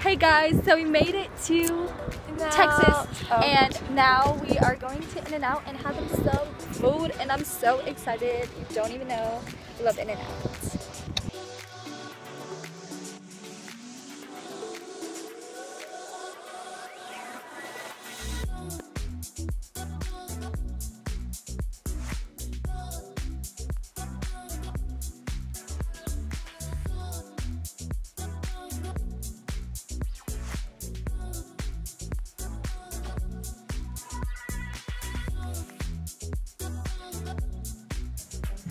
Hey guys, so we made it to Texas Oh. and now we are going to In-N-Out and having some food and I'm so excited. You don't even know. I love In-N-Out.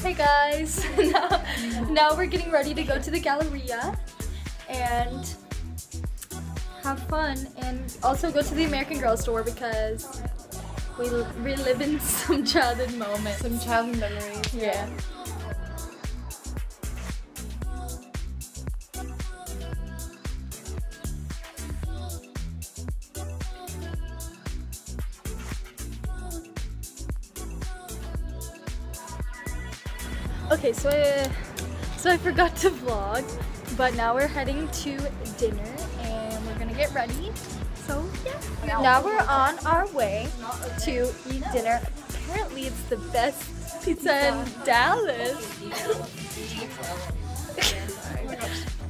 Hey guys, now, now we're getting ready to go to the Galleria and have fun and also go to the American Girl store because we relive in some childhood moments. Some childhood memories. Yeah. Okay, so I, so I forgot to vlog, but now we're heading to dinner and we're gonna get ready. So yeah. Now we're on our way to eat dinner. Apparently it's the best pizza in Dallas.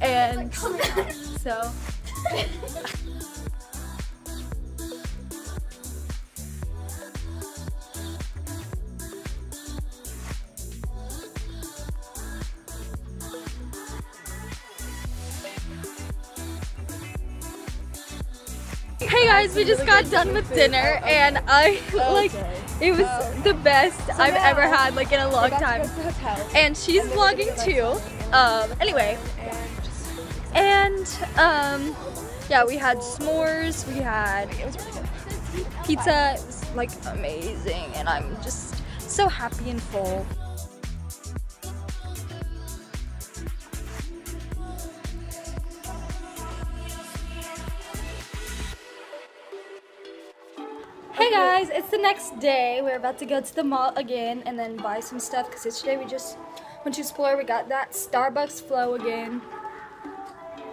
and so Hey guys, we just got done with dinner and I like it was the best I've ever had like in a long time. And she's vlogging too. Um anyway. And um yeah, we had s'mores, we had pizza, it was like amazing and I'm just so happy and full. Hey guys, it's the next day. We're about to go to the mall again and then buy some stuff because yesterday we just went to explore. We got that Starbucks flow again.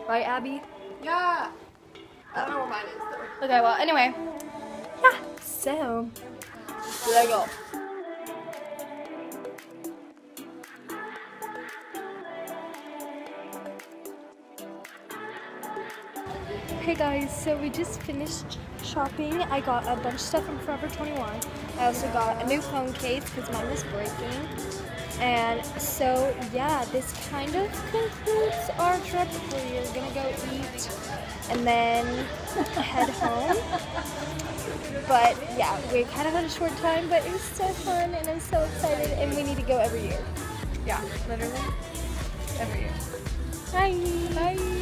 Right, Abby? Yeah. I don't know where mine is though. Okay, well, anyway. Yeah, so. There Hey guys, so we just finished shopping. I got a bunch of stuff from Forever 21. I also got a new phone case because mine was breaking. And so yeah, this kind of concludes our trip. For you. We're gonna go eat and then head home. But yeah, we kind of had a short time, but it was so fun and I'm so excited and we need to go every year. Yeah, literally. Every year. Bye. Bye.